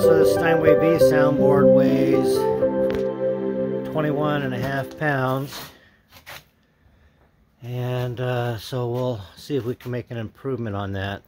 so the Steinway B soundboard weighs 21 and a half pounds. And uh, so we'll see if we can make an improvement on that.